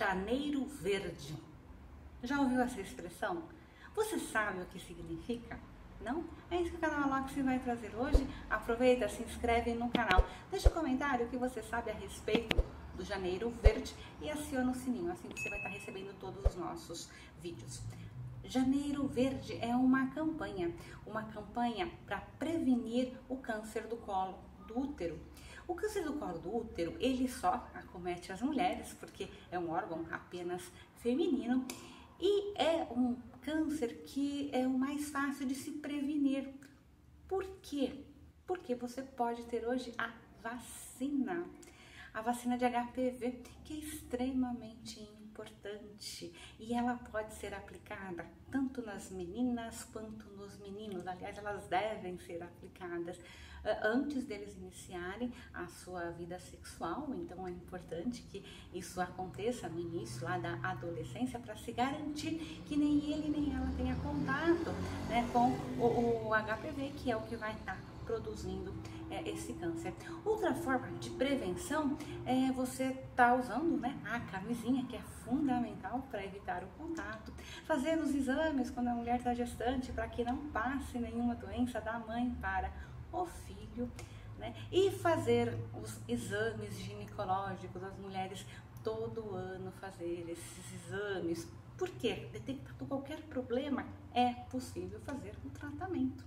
janeiro verde. Já ouviu essa expressão? Você sabe o que significa? Não? É isso que o canal Aloxi vai trazer hoje. Aproveita, se inscreve no canal. Deixa um comentário o que você sabe a respeito do Janeiro Verde e aciona o sininho, assim você vai estar recebendo todos os nossos vídeos. Janeiro Verde é uma campanha, uma campanha para prevenir o câncer do colo do útero. O câncer do colo do útero, ele só acomete as mulheres, porque é um órgão apenas feminino, e é um câncer que é o mais fácil de se prevenir. Por quê? Porque você pode ter hoje a vacina. A vacina de HPV, que é extremamente importante e ela pode ser aplicada tanto nas meninas quanto nos meninos. Aliás, elas devem ser aplicadas uh, antes deles iniciarem a sua vida sexual. Então, é importante que isso aconteça no início lá da adolescência para se garantir que nem ele nem ela tenha contato né, com o, o HPV, que é o que vai estar produzindo é, esse câncer. Outra forma de prevenção é você tá usando né, a camisinha, que é fundamental para evitar o contato. Fazer os exames quando a mulher está gestante, para que não passe nenhuma doença da mãe para o filho. Né? E fazer os exames ginecológicos, as mulheres todo ano fazer esses exames. Porque detectado qualquer problema, é possível fazer um tratamento.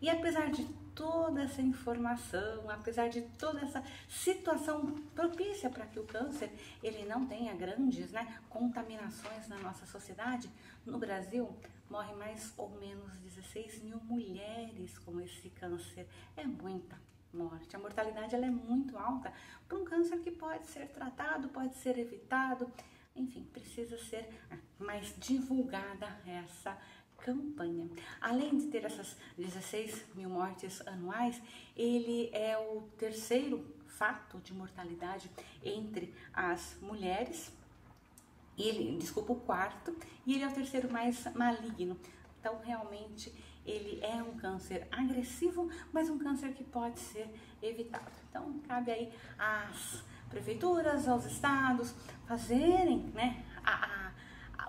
E apesar de toda essa informação, apesar de toda essa situação propícia para que o câncer ele não tenha grandes né, contaminações na nossa sociedade, no Brasil morre mais ou menos 16 mil mulheres com esse câncer. É muita morte. A mortalidade ela é muito alta para um câncer que pode ser tratado, pode ser evitado, enfim, precisa ser mais divulgada essa campanha. Além de ter essas 16 mil mortes anuais, ele é o terceiro fato de mortalidade entre as mulheres. Ele, desculpa, o quarto, e ele é o terceiro mais maligno. Então, realmente, ele é um câncer agressivo, mas um câncer que pode ser evitado. Então, cabe aí às prefeituras, aos estados fazerem né,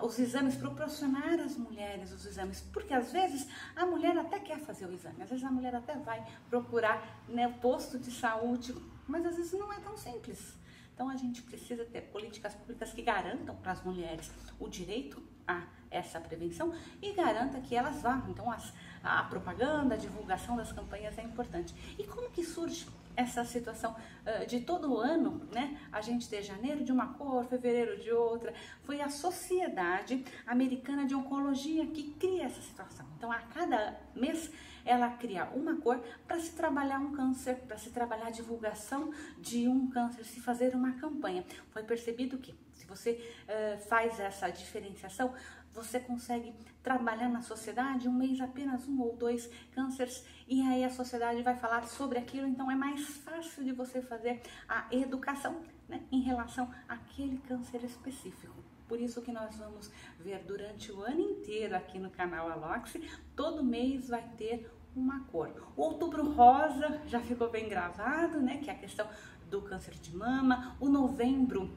os exames, proporcionar às mulheres os exames, porque às vezes a mulher até quer fazer o exame, às vezes a mulher até vai procurar né, posto de saúde, mas às vezes não é tão simples. Então a gente precisa ter políticas públicas que garantam para as mulheres o direito a essa prevenção e garanta que elas vão. Então as, a propaganda, a divulgação das campanhas é importante. E como que surge essa situação uh, de todo ano, né? A gente ter janeiro de uma cor, fevereiro de outra. Foi a Sociedade Americana de Oncologia que cria essa situação. Então, a cada mês ela cria uma cor para se trabalhar um câncer, para se trabalhar a divulgação de um câncer, se fazer uma campanha. Foi percebido que se você uh, faz essa diferenciação, você consegue trabalhar na sociedade um mês apenas um ou dois cânceres e aí a sociedade vai falar sobre aquilo, então é mais fácil de você fazer a educação né, em relação àquele câncer específico. Por isso que nós vamos ver durante o ano inteiro aqui no canal Alox, todo mês vai ter uma cor. O outubro rosa já ficou bem gravado, né? Que é a questão do câncer de mama. O novembro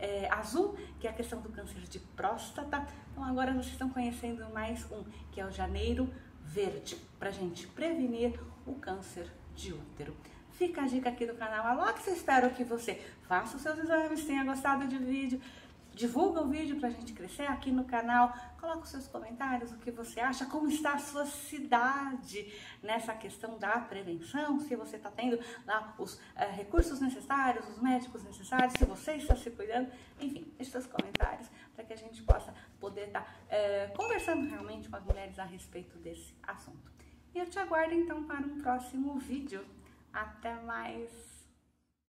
é, azul, que é a questão do câncer de próstata. Então agora vocês estão conhecendo mais um, que é o janeiro verde, para gente prevenir o câncer de útero. Fica a dica aqui do canal Alox, espero que você faça os seus exames, tenha gostado do vídeo, Divulga o vídeo para a gente crescer aqui no canal. Coloca os seus comentários, o que você acha, como está a sua cidade nessa questão da prevenção, se você está tendo lá os é, recursos necessários, os médicos necessários, se você está se cuidando. Enfim, deixe seus comentários para que a gente possa poder estar tá, é, conversando realmente com as mulheres a respeito desse assunto. E eu te aguardo então para um próximo vídeo. Até mais!